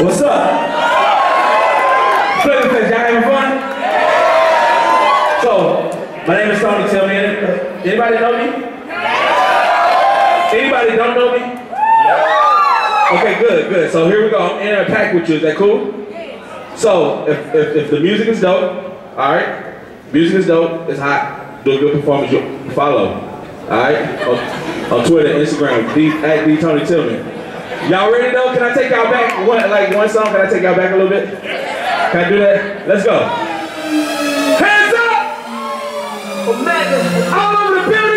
What's up? Face, y'all having fun? So, my name is Tony Tillman. Anybody know me? Anybody don't know me? Okay, good, good. So here we go. I'm in a pack with you. Is that cool? So, if, if, if the music is dope, all right? Music is dope, it's hot, do a good performance, you follow. All right? On, on Twitter, Instagram, D, at D Tony Tillman. Y'all ready though? Can I take y'all back one like one song? Can I take y'all back a little bit? Can I do that? Let's go. Hands up! All over the building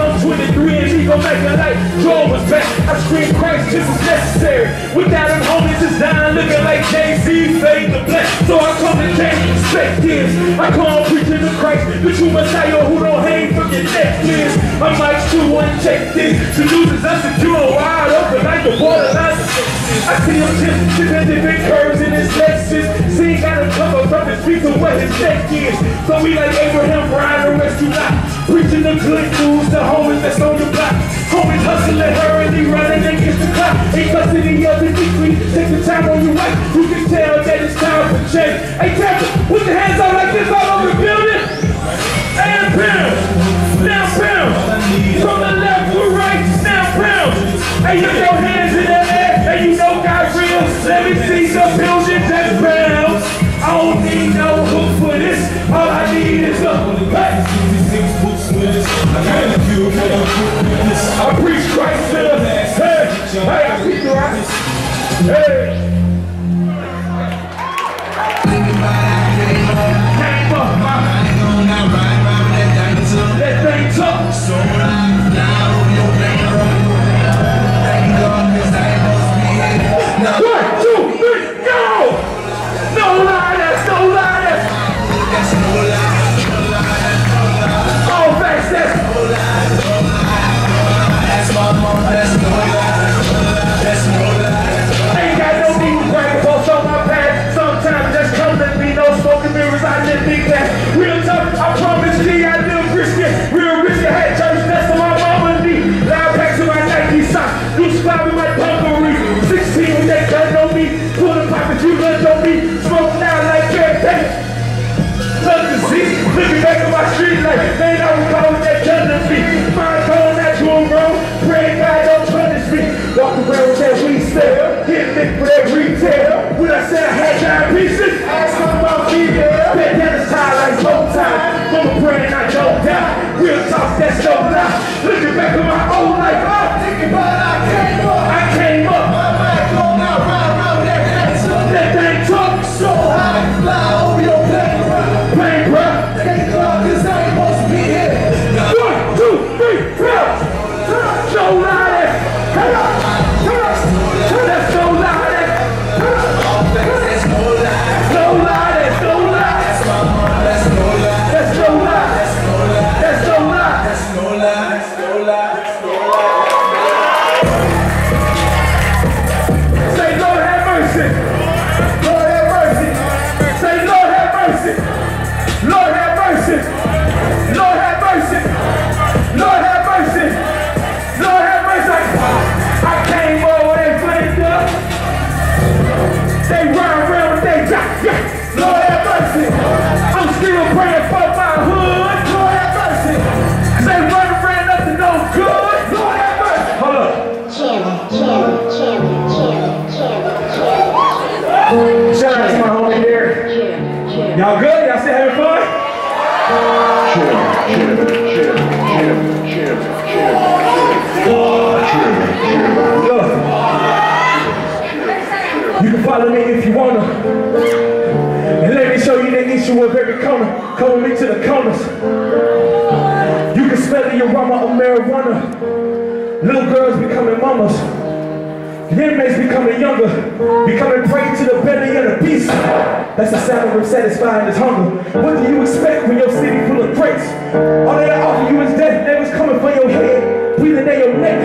scream Psalm 23 and he gon' make a light. Joel was back. I scream Christ just as necessary. Without him, homies is dying looking like Jay-Z, fade the black. So I come to change perspectives. I come preaching to Christ, the true Messiah who don't hang from your necklace. I'm like, two one check this. The news is insecure, wide open like the borderline. I see him just sipping different curves in his Lexus. See, got a cover from his feet to where his neck is. So we like Abraham Ryan, the rescue lot. Preaching the good news I preach Christ to the hey, hey, I preach Christ. Hey. I With me to the corners. You can smell the aroma of marijuana. Little girls becoming mamas. Inmates becoming younger, becoming prey to the belly of the beast. That's the sound of him satisfying his hunger. What do you expect when your city full of threats? All they offer you is death, neighbors coming for your head, breathing down your neck.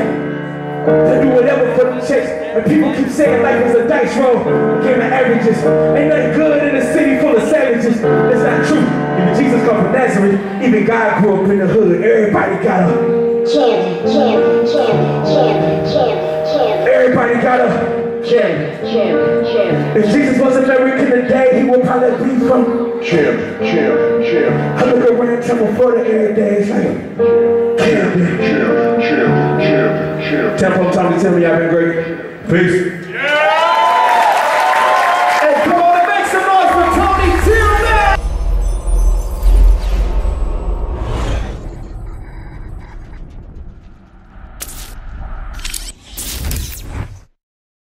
They do whatever for the checks. And people keep saying life is a dice roll, game of averages. Ain't nothing good in a city full of savages. That's not true. Even Jesus come from Nazareth. Even God grew up in the hood. Everybody got a Compton, Compton, Compton, Compton, Compton. Everybody got a Compton, Compton, Compton. If Jesus was American today, he would probably be from Compton, Compton, Compton. I look around Tampa Florida every day. It's like Compton, Compton, Compton, Compton. Temple, Tommy, tell me I've been great. Peace.